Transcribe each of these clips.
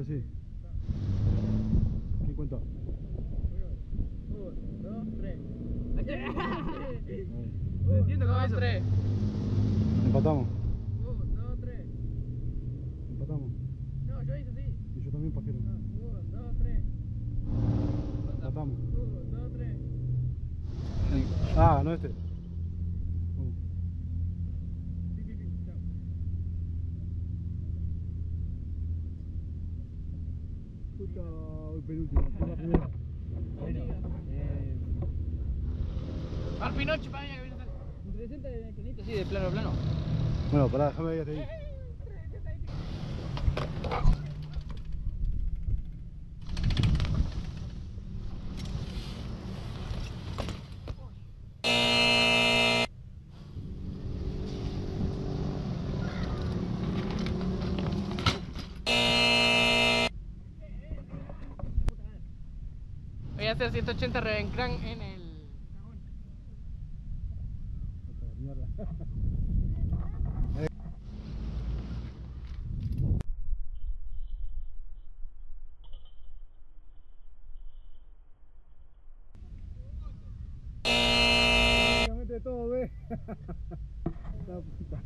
así, así. ¿Quién cuenta? Uno, dos, tres. No entiendo cómo es tres. Empatamos. Uno, dos, tres. Empatamos. No, yo hice así. Y yo también pajero. Ah, uno, dos, tres. Empatamos. Uno, dos, tres. Ah, no este. El penúltimo. La primera. Al Pinocho, para allá que viene a 360 de infinito, sí, de plano a plano. Bueno, pará, déjame ir hasta ahí. Hacer 180 Revencran en el. Todo, ve. La puta.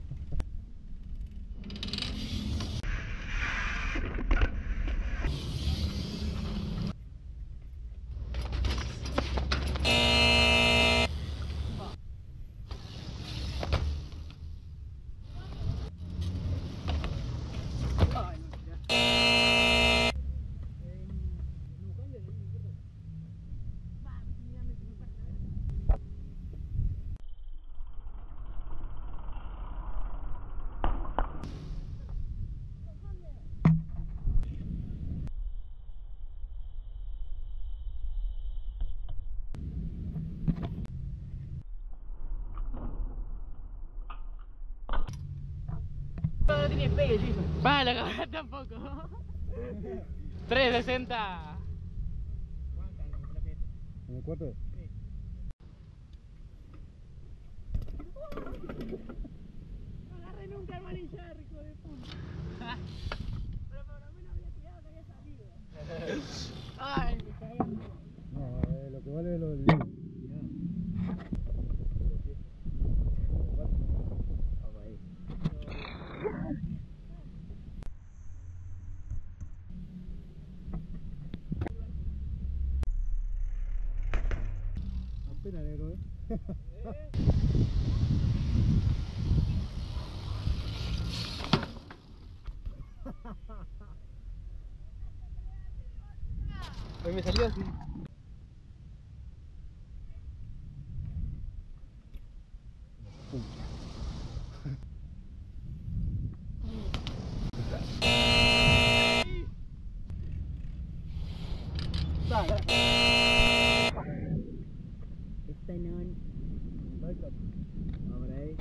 No tiene pegue, Jason. Va, la cámara tampoco. 360. ¿En el cuarto? No agarré nunca el manillar, hijo de puta. Negro, eh. Me salió así. En Ahora ahí.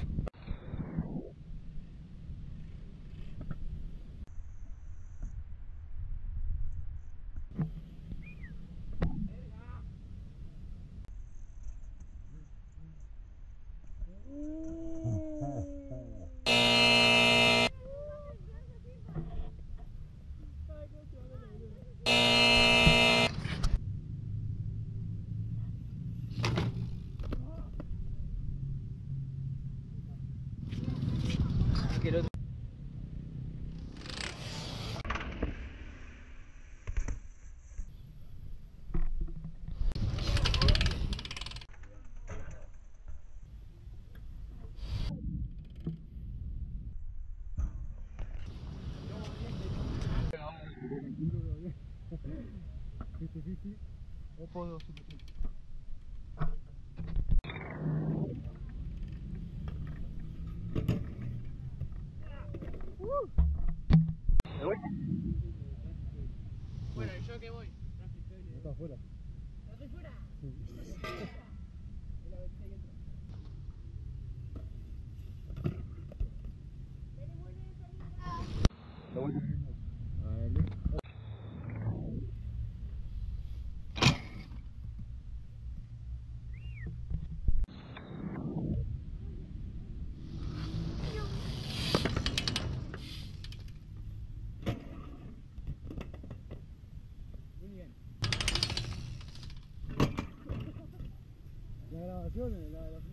Que el otro- Oppo 2 Bueno, ¿y yo qué voy? ¿No está afuera? La grabación,